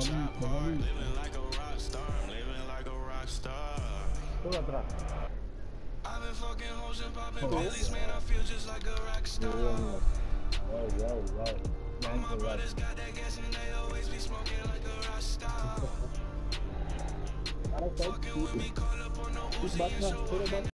Trap hard, living like a rock star. I'm living like a rock star. Atrás. I've been fucking hoes and popping billies, man. I feel just like a rock star. Wow, wow, wow. All my brothers got that gas and they always be smoking like a rock star. Fucking with me, call up on the Uzi and show up